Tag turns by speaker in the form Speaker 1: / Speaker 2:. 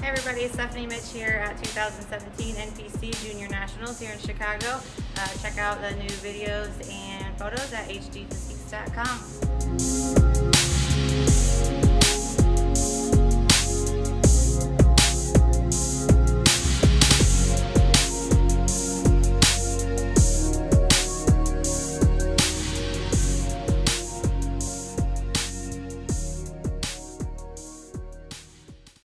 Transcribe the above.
Speaker 1: Hey everybody, it's Stephanie Mitch here at 2017 NPC Junior Nationals here in Chicago. Uh, check out the new videos and photos at hdphysiques.com.